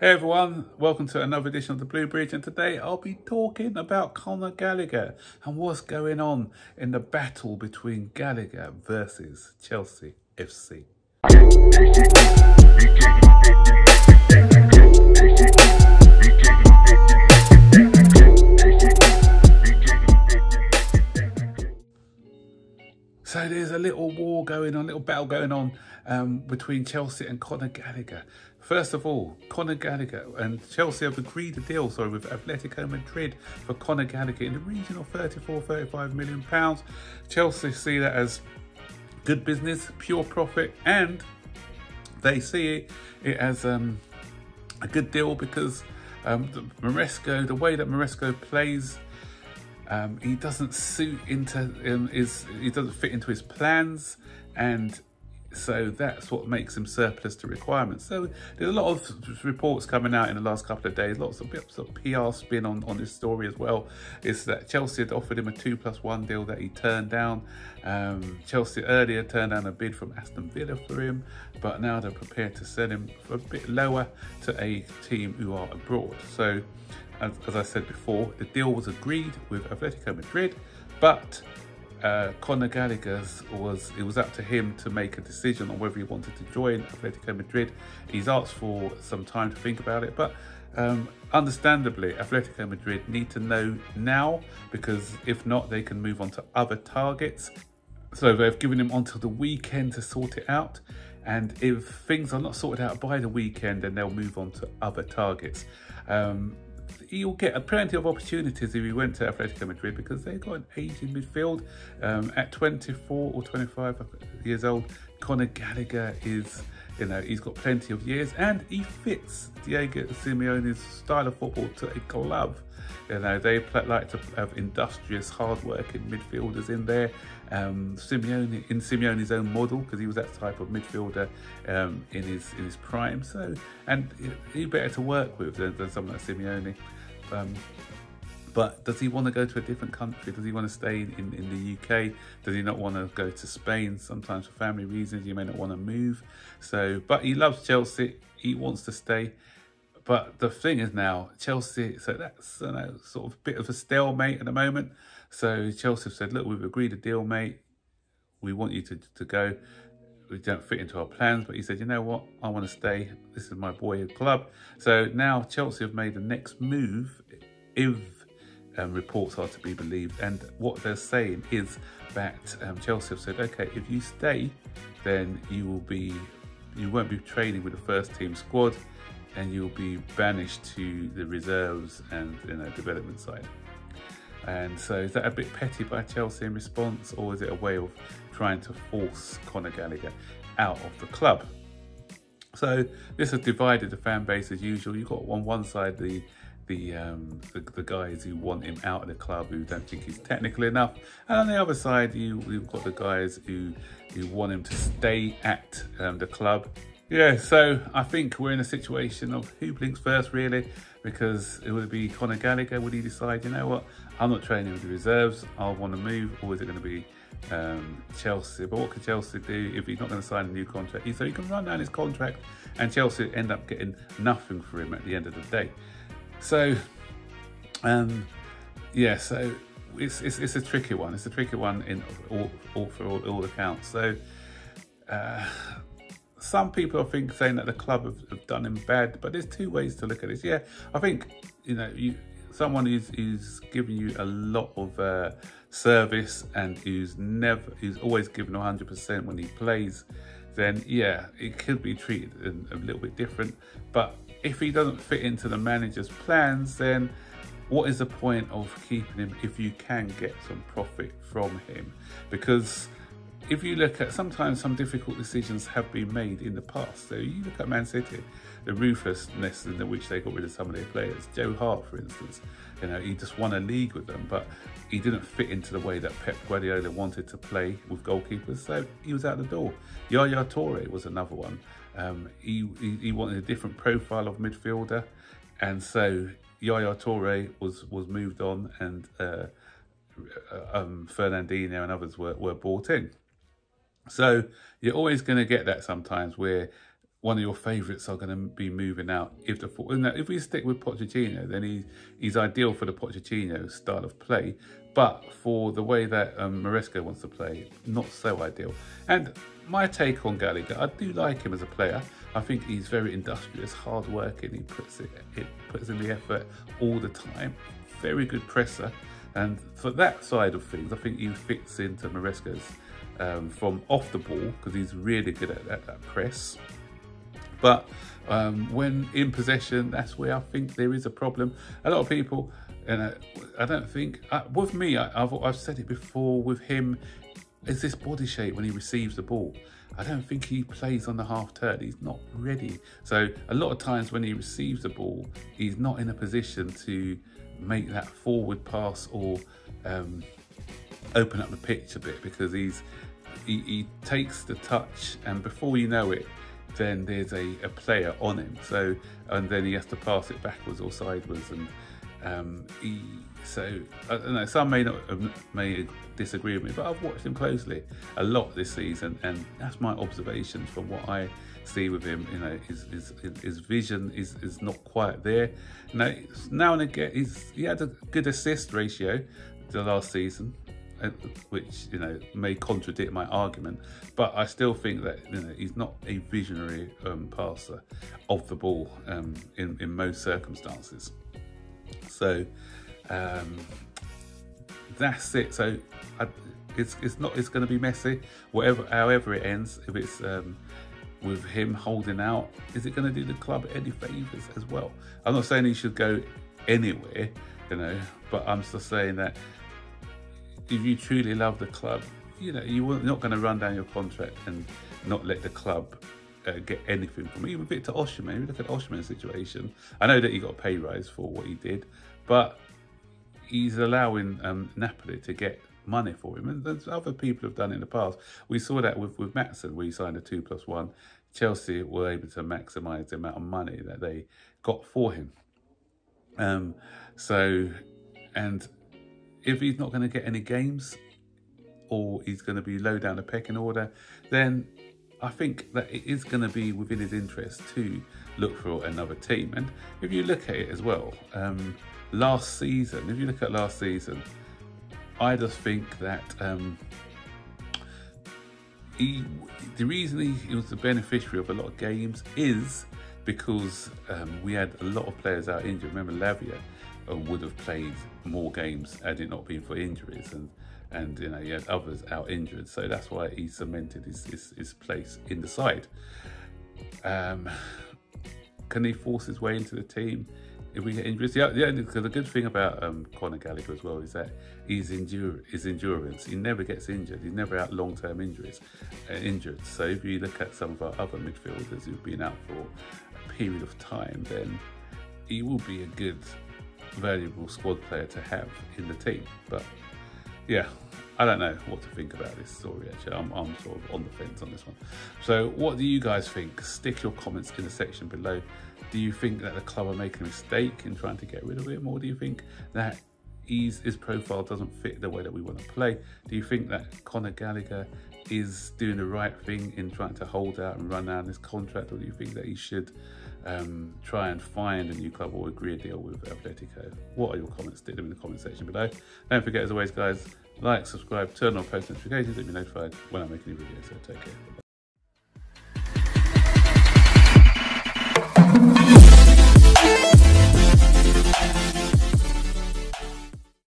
Hey everyone, welcome to another edition of the Blue Bridge and today I'll be talking about Conor Gallagher and what's going on in the battle between Gallagher versus Chelsea FC. So there's a little war going on, a little battle going on um, between Chelsea and Conor Gallagher. First of all, Conor Gallagher and Chelsea have agreed a deal sorry, with Atletico Madrid for Conor Gallagher in the region of 34, 35 million pounds. Chelsea see that as good business, pure profit, and they see it as um, a good deal because um, the Maresca, the way that Maresca plays um, he doesn't suit into um, his, he doesn't fit into his plans, and so that's what makes him surplus to requirements. So there's a lot of reports coming out in the last couple of days, lots of of PR spin on, on this story as well, is that Chelsea had offered him a two plus one deal that he turned down. Um, Chelsea earlier turned down a bid from Aston Villa for him, but now they're prepared to sell him for a bit lower to a team who are abroad. So as, as I said before, the deal was agreed with Atletico Madrid, but uh, Conor Gallagher's was it was up to him to make a decision on whether he wanted to join Atletico Madrid. He's asked for some time to think about it, but um, understandably, Atletico Madrid need to know now because if not, they can move on to other targets. So they've given him until the weekend to sort it out. And if things are not sorted out by the weekend, then they'll move on to other targets. Um, he'll get a plenty of opportunities if he went to Atletico Madrid because they've got an aging midfield. Um, at 24 or 25 years old, Conor Gallagher is, you know, he's got plenty of years and he fits Diego Simeone's style of football to a glove. You know, they like to have industrious, hard-working midfielders in there. Um, Simeone in Simeone's own model because he was that type of midfielder um, in his in his prime. So, and he better to work with than, than someone like Simeone. Um, but does he want to go to a different country? Does he want to stay in, in the UK? Does he not want to go to Spain? Sometimes for family reasons, you may not want to move. So, but he loves Chelsea. He wants to stay. But the thing is now, Chelsea, so that's you know, sort of a bit of a stalemate at the moment. So Chelsea said, look, we've agreed a deal, mate. We want you to, to go. We don't fit into our plans. But he said, you know what? I want to stay. This is my boyhood club. So now Chelsea have made the next move if um, reports are to be believed. And what they're saying is that um, Chelsea have said, okay, if you stay, then you will be, you won't be training with the first team squad and you'll be banished to the reserves and you know development side. And so is that a bit petty by Chelsea in response, or is it a way of trying to force Conor Gallagher out of the club? So this has divided the fan base as usual. You've got on one side the the, um, the, the guys who want him out of the club who don't think he's technical enough, and on the other side you you've got the guys who who want him to stay at um, the club yeah, so I think we're in a situation of who blinks first, really, because it would be Conor Gallagher. Would he decide, you know what, I'm not training with the reserves, I want to move, or is it going to be um, Chelsea? But what could Chelsea do if he's not going to sign a new contract? So he can run down his contract, and Chelsea end up getting nothing for him at the end of the day. So, um, yeah, so it's, it's, it's a tricky one. It's a tricky one in all, all for all, all accounts. So. Uh, some people I think saying that the club have, have, done him bad, but there's two ways to look at this. Yeah, I think you know you someone who's who's giving you a lot of uh, service and who's never who's always given 100% when he plays, then yeah, it could be treated a little bit different. But if he doesn't fit into the manager's plans, then what is the point of keeping him if you can get some profit from him? Because if you look at sometimes some difficult decisions have been made in the past. So you look at Man City, the ruthlessness in which they got rid of some of their players. Joe Hart, for instance, you know, he just won a league with them, but he didn't fit into the way that Pep Guardiola wanted to play with goalkeepers, so he was out the door. Yaya Toure was another one. Um, he, he, wanted a different profile of midfielder, and so Yaya Toure was was moved on, and uh, um, Fernandinho and others were, were brought in. So you're always going to get that sometimes where one of your favourites are going to be moving out. If the if we stick with Pochettino, then he, he's ideal for the Pochettino style of play. But for the way that um, Maresca wants to play, not so ideal. And my take on Gallagher, I do like him as a player. I think he's very industrious, hard working. He puts it, it puts in the effort all the time. Very good presser. And for that side of things, I think he fits into Maresca's um, from off the ball because he's really good at, at that press. But um, when in possession, that's where I think there is a problem. A lot of people, and I don't think, uh, with me, I, have I've said it before, with him, is this body shape when he receives the ball. I don't think he plays on the half turn. He's not ready. So a lot of times when he receives the ball, he's not in a position to make that forward pass or um, open up the pitch a bit because he's he, he takes the touch and before you know it, then there's a, a player on him. So, and then he has to pass it backwards or sideways. And um, he, so, I don't know, some may not may disagree with me, but I've watched him closely a lot this season. And that's my observations from what I see with him. You know, his, his, his vision is, is not quite there. Now, now and again, he's, he had a good assist ratio the last season. Uh, which you know may contradict my argument, but I still think that you know he's not a visionary um, passer of the ball um, in in most circumstances. So um, that's it. So I, it's it's not it's going to be messy. Whatever, however it ends, if it's um, with him holding out, is it going to do the club any favours as well? I'm not saying he should go anywhere, you know, but I'm just saying that if you truly love the club, you know, you're not going to run down your contract and not let the club uh, get anything from. Even Victor Osimhen, you look at Osimhen's situation. I know that he got a pay rise for what he did, but he's allowing um, Napoli to get money for him. And there's other people have done in the past. We saw that with, with Maatsen, where he signed a two plus one. Chelsea were able to maximise the amount of money that they got for him. Um, so, and if he's not going to get any games or he's going to be low down the pecking order, then I think that it is going to be within his interest to look for another team. And if you look at it as well, um, last season, if you look at last season, I just think that um, he, the reason he, was the beneficiary of a lot of games is because um, we had a lot of players out injured. Remember Lavia uh, would have played more games had it not been for injuries and and you know he had others out injured. So that's why he cemented his, his, his place in the side. Um, can he force his way into the team if we get injuries? Yeah, yeah because the good thing about um, Conor Gallagher as well is that he's endure his endurance. He never gets injured. He's never out long-term injuries uh, injured. So if you look at some of our other midfielders who've been out for a period of time then he will be a good valuable squad player to have in the team. But yeah, I don't know what to think about this story actually. I'm, I'm sort of on the fence on this one. So what do you guys think? Stick your comments in the section below. Do you think that the club are making a mistake in trying to get rid of him? Or do you think that he's, his profile doesn't fit the way that we want to play? Do you think that Conor Gallagher is doing the right thing in trying to hold out and run out his contract? Or do you think that he should um, try and find a new club or agree a deal with Atletico. What are your comments? Stick them in the comment section below. Don't forget, as always, guys, like, subscribe, turn on post notifications to be notified when I make a new video. So take care.